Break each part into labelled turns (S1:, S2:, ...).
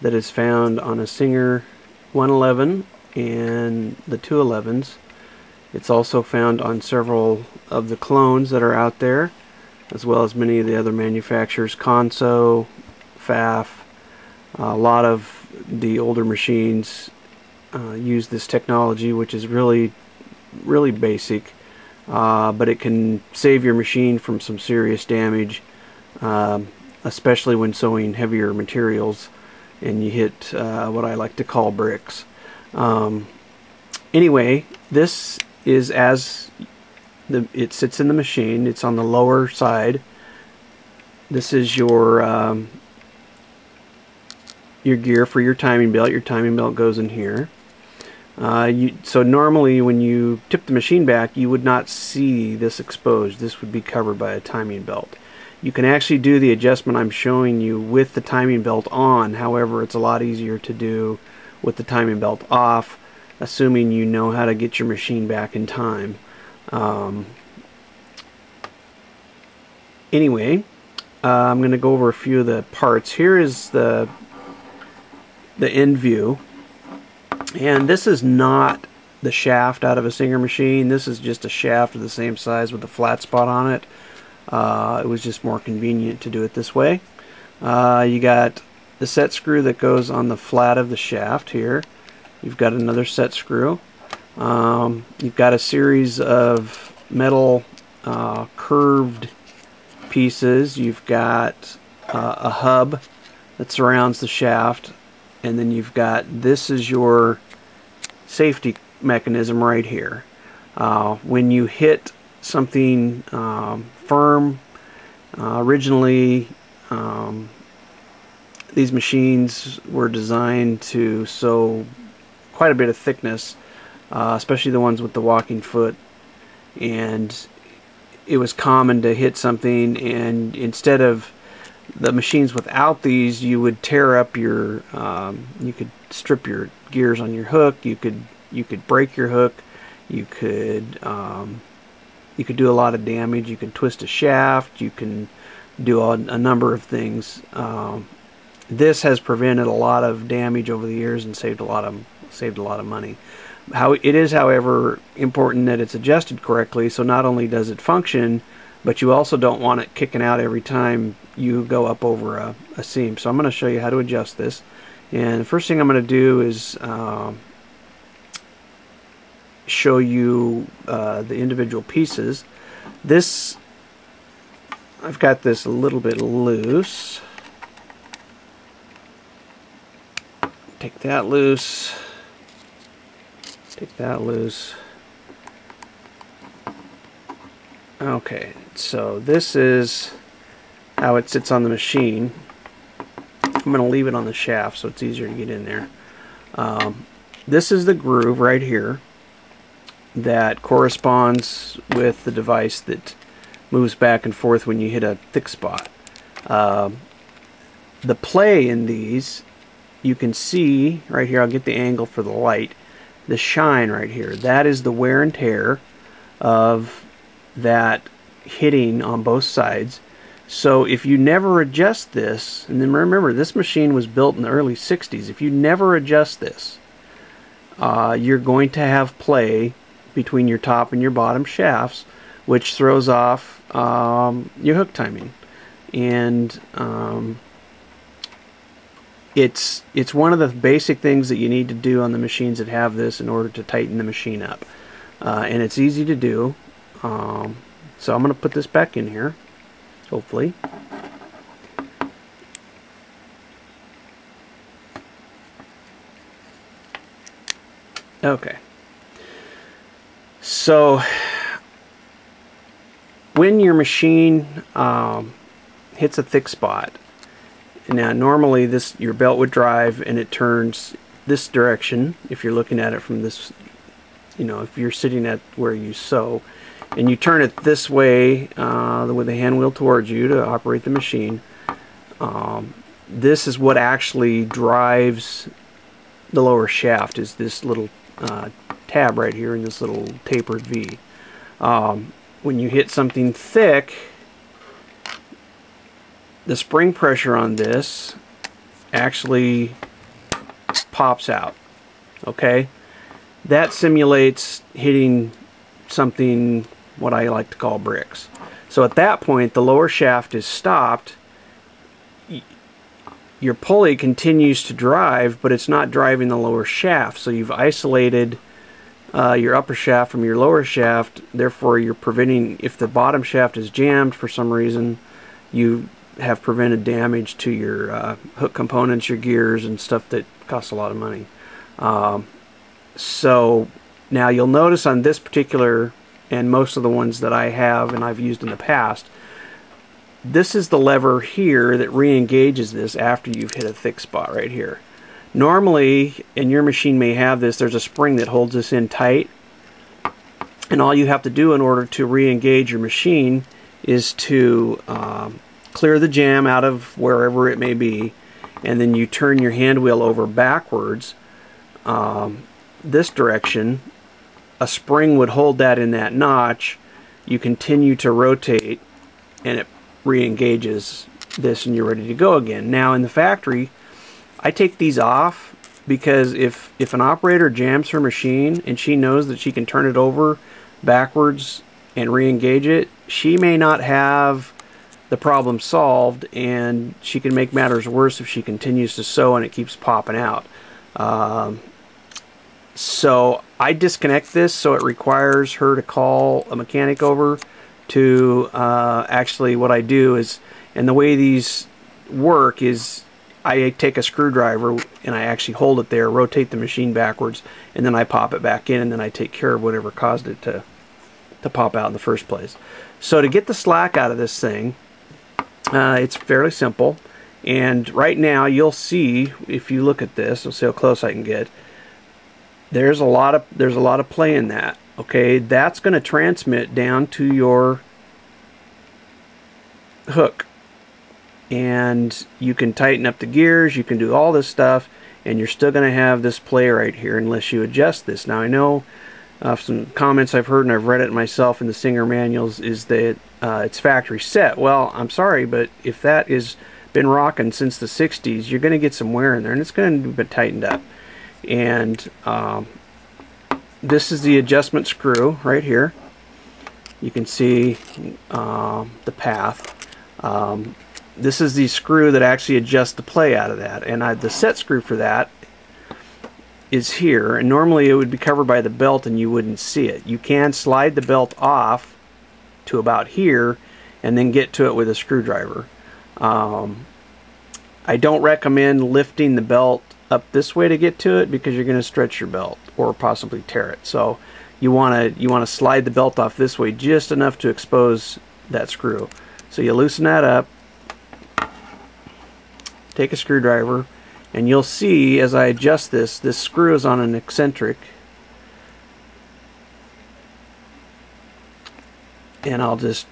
S1: that is found on a Singer 111 and the 211s. It's also found on several of the clones that are out there, as well as many of the other manufacturers, Consew, Pfaff. A lot of the older machines uh, use this technology, which is really, really basic, uh, but it can save your machine from some serious damage, um, especially when sewing heavier materials and you hit uh, what I like to call bricks. Um, anyway, this is as the it sits in the machine. It's on the lower side. This is your um, your gear for your timing belt. Your timing belt goes in here. Uh, you, so normally when you tip the machine back, you would not see this exposed. This would be covered by a timing belt. You can actually do the adjustment I'm showing you with the timing belt on. However, it's a lot easier to do with the timing belt off, assuming you know how to get your machine back in time. Um, anyway, uh, I'm going to go over a few of the parts. Here is the the end view. And this is not the shaft out of a Singer machine. This is just a shaft of the same size with a flat spot on it. Uh, it was just more convenient to do it this way. Uh, you got the set screw that goes on the flat of the shaft here. You've got another set screw. Um, you've got a series of metal uh, curved pieces. You've got uh, a hub that surrounds the shaft and then you've got this is your safety mechanism right here. Uh, when you hit something um, firm, uh, originally um, these machines were designed to sew quite a bit of thickness, uh, especially the ones with the walking foot, and it was common to hit something and instead of the machines without these, you would tear up your, um, you could strip your gears on your hook. You could you could break your hook. You could um, you could do a lot of damage. You can twist a shaft. You can do a, a number of things. Um, this has prevented a lot of damage over the years and saved a lot of saved a lot of money. How it is, however, important that it's adjusted correctly. So not only does it function, but you also don't want it kicking out every time you go up over a, a seam. So I'm going to show you how to adjust this. And the first thing I'm going to do is um, show you uh, the individual pieces. This, I've got this a little bit loose. Take that loose. Take that loose. Okay, so this is how it sits on the machine. I'm going to leave it on the shaft so it's easier to get in there. Um, this is the groove right here that corresponds with the device that moves back and forth when you hit a thick spot. Uh, the play in these, you can see right here, I'll get the angle for the light, the shine right here. That is the wear and tear of that hitting on both sides so if you never adjust this, and then remember this machine was built in the early 60s, if you never adjust this, uh, you're going to have play between your top and your bottom shafts, which throws off um, your hook timing. And um, it's it's one of the basic things that you need to do on the machines that have this in order to tighten the machine up. Uh, and it's easy to do. Um, so I'm going to put this back in here hopefully. Okay. So, when your machine um, hits a thick spot, now normally this your belt would drive and it turns this direction if you're looking at it from this, you know, if you're sitting at where you sew, and you turn it this way uh, with the hand wheel towards you to operate the machine. Um, this is what actually drives the lower shaft is this little uh, tab right here in this little tapered V. Um, when you hit something thick, the spring pressure on this actually pops out. Okay? That simulates hitting something what I like to call bricks. So at that point, the lower shaft is stopped. Your pulley continues to drive, but it's not driving the lower shaft. So you've isolated uh, your upper shaft from your lower shaft. Therefore, you're preventing, if the bottom shaft is jammed for some reason, you have prevented damage to your uh, hook components, your gears, and stuff that costs a lot of money. Um, so now you'll notice on this particular and most of the ones that I have and I've used in the past, this is the lever here that re-engages this after you've hit a thick spot right here. Normally, and your machine may have this, there's a spring that holds this in tight. And all you have to do in order to re-engage your machine is to um, clear the jam out of wherever it may be. And then you turn your hand wheel over backwards um, this direction. A spring would hold that in that notch. You continue to rotate and it re-engages this and you're ready to go again. Now in the factory, I take these off because if if an operator jams her machine and she knows that she can turn it over backwards and re-engage it, she may not have the problem solved and she can make matters worse if she continues to sew and it keeps popping out. Um, so I disconnect this so it requires her to call a mechanic over to uh, actually what I do is and the way these work is I take a screwdriver and I actually hold it there, rotate the machine backwards, and then I pop it back in, and then I take care of whatever caused it to to pop out in the first place. So to get the slack out of this thing, uh, it's fairly simple. And right now you'll see if you look at this, let's see how close I can get. There's a lot of there's a lot of play in that. Okay, that's going to transmit down to your hook and you can tighten up the gears you can do all this stuff and you're still going to have this play right here unless you adjust this. Now I know uh, some comments I've heard and I've read it myself in the Singer manuals is that uh, it's factory set. Well I'm sorry but if that is been rocking since the 60s you're going to get some wear in there and it's going to be tightened up. And um, this is the adjustment screw right here. You can see uh, the path. Um, this is the screw that actually adjusts the play out of that. And I, the set screw for that is here. And normally it would be covered by the belt and you wouldn't see it. You can slide the belt off to about here and then get to it with a screwdriver. Um, I don't recommend lifting the belt up this way to get to it because you're going to stretch your belt or possibly tear it. So you want to you want to slide the belt off this way just enough to expose that screw. So you loosen that up take a screwdriver and you'll see as I adjust this this screw is on an eccentric. And I'll just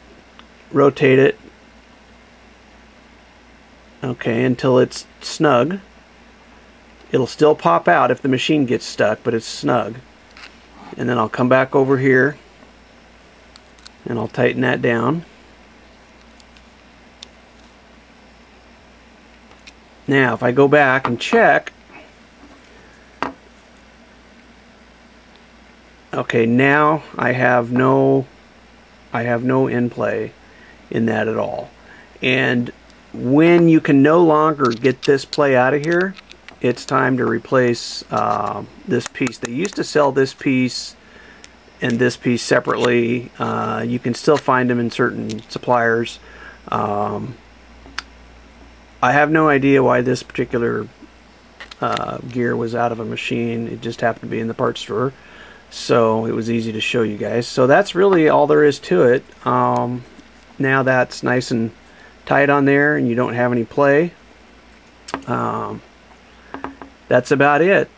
S1: rotate it okay until it's snug. It'll still pop out if the machine gets stuck but it's snug. And then I'll come back over here and I'll tighten that down Now, if I go back and check, okay, now I have no, I have no in play in that at all. And when you can no longer get this play out of here, it's time to replace uh, this piece. They used to sell this piece and this piece separately. Uh, you can still find them in certain suppliers. Um, I have no idea why this particular uh, gear was out of a machine. It just happened to be in the parts store. So it was easy to show you guys. So that's really all there is to it. Um, now that's nice and tight on there and you don't have any play. Um, that's about it.